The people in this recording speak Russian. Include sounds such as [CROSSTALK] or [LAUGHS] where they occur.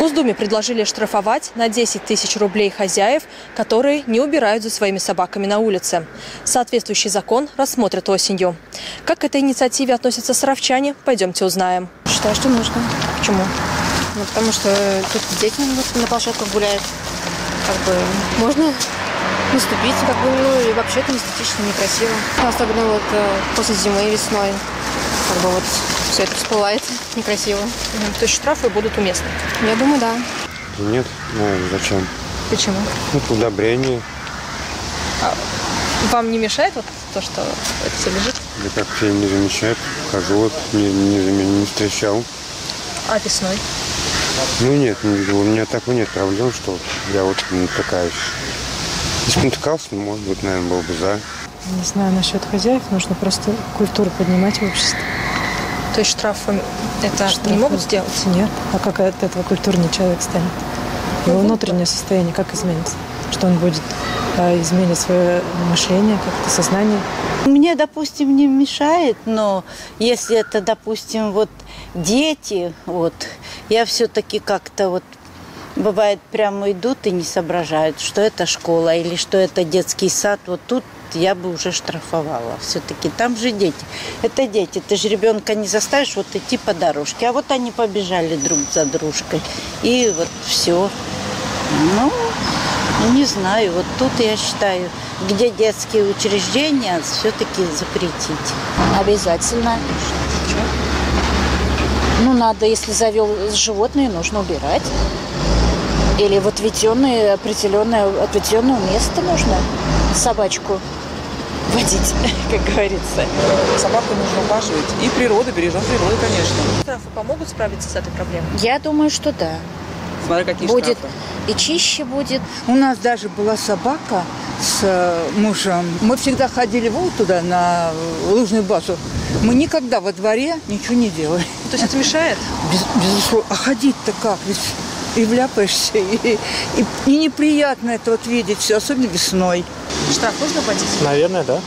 Госдуме предложили штрафовать на 10 тысяч рублей хозяев, которые не убирают за своими собаками на улице. Соответствующий закон рассмотрят осенью. Как к этой инициативе относятся саровчане, пойдемте узнаем. Считаю, что нужно. Почему? Ну, потому что тут дети на площадках гуляют. Как бы можно наступить, как бы, ну, и вообще это эстетично, некрасиво. Особенно вот э, после зимы и весной. Как бы вот все это всплывает некрасиво. То есть штрафы будут уместны? Я думаю, да. Нет, ну зачем? Почему? Ну, удобрение. Вам не мешает вот то, что это все лежит? Да как всем не замечает. Хожу вот, не, не, не встречал. А весной? Ну нет, не- у меня такой нет проблем, что я вот такая. Если бы натыкался, ну, может быть, наверное, был бы за. Не знаю насчет хозяев, нужно просто культуру поднимать в обществе. То есть штрафы это не Штрафы- могут сделать? Нет. А как от этого культурнее человек станет? Его внутреннее состояние как изменится? Что он будет а, изменить свое мышление, как-то сознание? Мне, допустим, не мешает, но если это, допустим, вот дети, вот, я все-таки как-то вот бывает прямо идут и не соображают, что это школа или что это детский сад. Вот тут я бы уже штрафовала. Все-таки там же дети. Это дети. Ты же ребенка не заставишь вот идти по дорожке. А вот они побежали друг за дружкой. И вот все. Ну, не знаю. Вот тут я считаю, где детские учреждения, все-таки запретить. Обязательно. Ну, надо, если завел животное, нужно убирать. Или в отведенное, определенное, отведенное место нужно собачку водить, [LAUGHS] как говорится. Собаку нужно ухаживать. И природу, бережем природу, конечно. Штрафы помогут справиться с этой проблемой? Я думаю, что да. Смотря какие Будет штрафы. и чище будет. У нас даже была собака с э, мужем. Мы всегда ходили вот туда, на лыжную базу. Мы никогда во дворе ничего не делали. То есть это мешает? Без- безусловно. А ходить-то как? Ведь и вляпаешься, и, и, и неприятно это вот видеть все, особенно весной. Штраф нужно платить? Наверное, да.